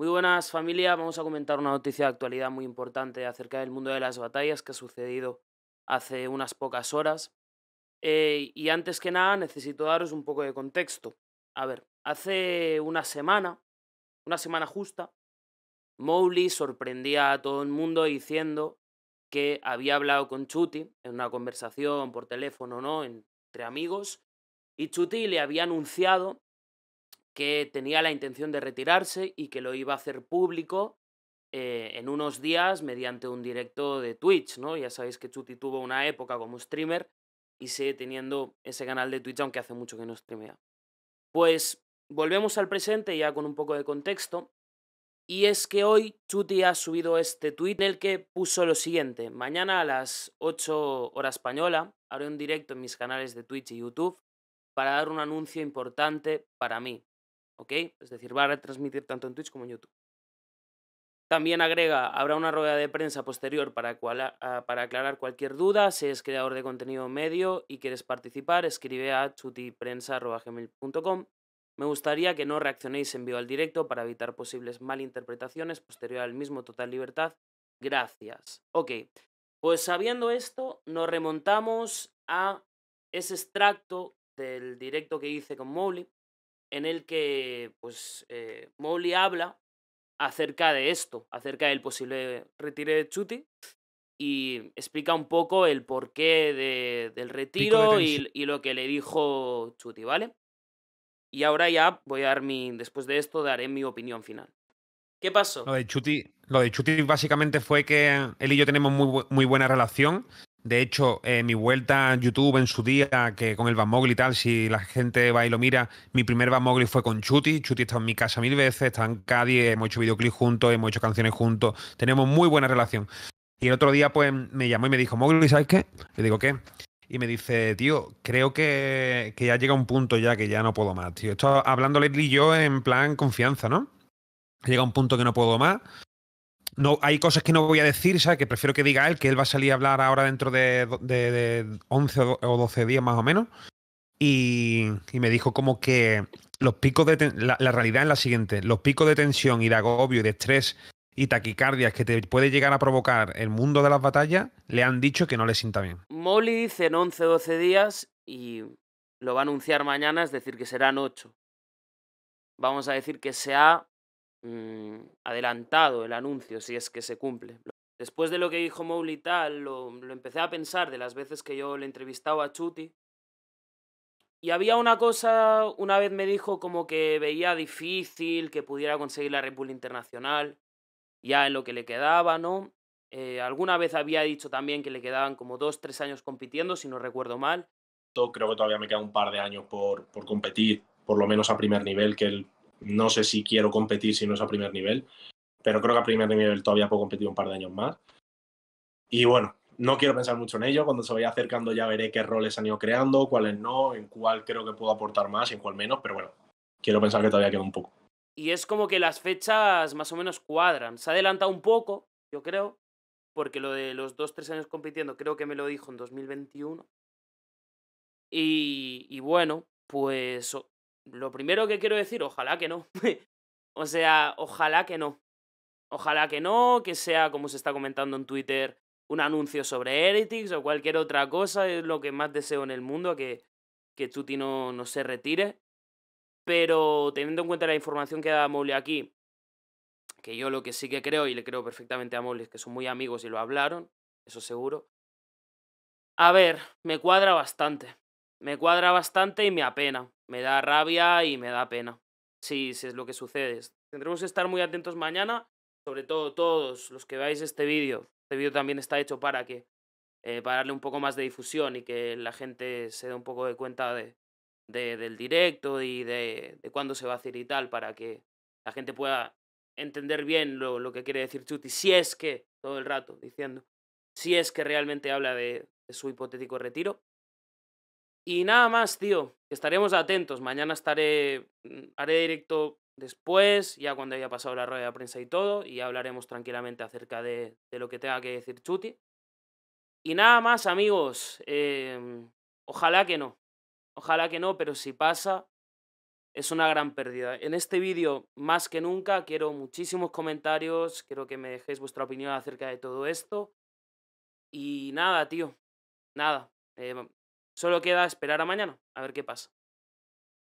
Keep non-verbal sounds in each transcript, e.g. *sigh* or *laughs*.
Muy buenas familia, vamos a comentar una noticia de actualidad muy importante acerca del mundo de las batallas que ha sucedido hace unas pocas horas. Eh, y antes que nada necesito daros un poco de contexto. A ver, hace una semana, una semana justa, Mowgli sorprendía a todo el mundo diciendo que había hablado con Chuti en una conversación por teléfono, ¿no? Entre amigos. Y Chuti le había anunciado que tenía la intención de retirarse y que lo iba a hacer público eh, en unos días mediante un directo de Twitch, ¿no? Ya sabéis que Chuti tuvo una época como streamer y sigue teniendo ese canal de Twitch, aunque hace mucho que no streamea. Pues volvemos al presente ya con un poco de contexto. Y es que hoy Chuti ha subido este tweet en el que puso lo siguiente. Mañana a las 8 horas española haré un directo en mis canales de Twitch y YouTube para dar un anuncio importante para mí. ¿Ok? Es decir, va a retransmitir tanto en Twitch como en YouTube. También agrega, habrá una rueda de prensa posterior para, ah, para aclarar cualquier duda. Si es creador de contenido medio y quieres participar, escribe a chutiprensa.gmail.com me gustaría que no reaccionéis en vivo al directo para evitar posibles malinterpretaciones posterior al mismo total libertad. Gracias. Ok, pues sabiendo esto, nos remontamos a ese extracto del directo que hice con Mowgli, en el que pues eh, Mowgli habla acerca de esto, acerca del posible retiro de Chuti y explica un poco el porqué del retiro y, y, lo que le dijo Chuti, ¿vale? Y ahora ya voy a dar mi. Después de esto, daré mi opinión final. ¿Qué pasó? Lo de Chuti, lo de Chuti básicamente fue que él y yo tenemos muy, muy buena relación. De hecho, eh, mi vuelta a YouTube en su día, que con el Van Mogli y tal, si la gente va y lo mira, mi primer Van Mogli fue con Chuti. Chuti está en mi casa mil veces, está en Cádiz, hemos hecho videoclips juntos, hemos hecho canciones juntos, tenemos muy buena relación. Y el otro día, pues, me llamó y me dijo, Mogli, ¿sabes qué? Le digo, ¿qué? y me dice, tío, creo que, ya llega un punto ya que ya no puedo más, tío. Esto hablándole y yo en plan confianza, ¿no? Llega un punto que no puedo más. No, hay cosas que no voy a decir, ¿sabes? Que prefiero que diga él, que él va a salir a hablar ahora dentro de, de, 11 o 12 días más o menos. Y, me dijo como que los picos de... La, la, realidad es la siguiente, los picos de tensión y de agobio y de estrés y taquicardias que te puede llegar a provocar el mundo de las batallas, le han dicho que no le sienta bien. Molly dice en 11 o 12 días y lo va a anunciar mañana, es decir, que serán 8. Vamos a decir que se ha mm, adelantado el anuncio, si es que se cumple. Después de lo que dijo Mowgli tal, lo, lo, empecé a pensar de las veces que yo le entrevistaba a Chuti. Y había una cosa, una vez me dijo como que veía difícil que pudiera conseguir la República Internacional ya en lo que le quedaba, ¿no? Eh, alguna vez había dicho también que le quedaban como dos, tres años compitiendo, si no recuerdo mal. Creo que todavía me queda un par de años por, por competir, por lo menos a primer nivel, que no sé si quiero competir si no es a primer nivel, pero creo que a primer nivel todavía puedo competir un par de años más. Y bueno, no quiero pensar mucho en ello, cuando se vaya acercando ya veré qué roles han ido creando, cuáles no, en cuál creo que puedo aportar más y en cuál menos, pero bueno, quiero pensar que todavía queda un poco. Y es como que las fechas más o menos cuadran. Se ha adelantado un poco, yo creo, porque lo de los dos, tres años compitiendo creo que me lo dijo en 2021. Y, y bueno, pues lo primero que quiero decir, ojalá que no. *laughs* o sea, ojalá que no. Ojalá que no, que sea como se está comentando en Twitter, un anuncio sobre Heretics o cualquier otra cosa. Es lo que más deseo en el mundo, que, que Tuti no, no se retire. Pero teniendo en cuenta la información que da Mowgli aquí, que yo lo que sí que creo, y le creo perfectamente a Mowgli, es que son muy amigos y lo hablaron, eso seguro. A ver, me cuadra bastante. Me cuadra bastante y me apena. Me da rabia y me da pena. Sí, sí es lo que sucede. Tendremos que estar muy atentos mañana, sobre todo todos los que veáis este vídeo. Este vídeo también está hecho para que eh, para darle un poco más de difusión y que la gente se dé un poco de cuenta de, del directo y de, de cuándo se va a hacer y tal, para que la gente pueda entender bien lo, lo, que quiere decir Chuti, si es que, todo el rato diciendo, si es que realmente habla de, de su hipotético retiro. Y nada más, tío, estaremos atentos. Mañana estaré, mm, haré directo después, ya cuando haya pasado la rueda de prensa y todo, y hablaremos tranquilamente acerca de, de lo que tenga que decir Chuti. Y nada más, amigos, eh, ojalá que no. Ojalá que no, pero si pasa, es una gran pérdida. En este vídeo, más que nunca, quiero muchísimos comentarios, quiero que me dejéis vuestra opinión acerca de todo esto. Y nada, tío, nada. Eh, solo queda esperar a mañana, a ver qué pasa.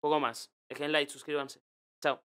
Poco más. Dejen like, suscríbanse. Chao.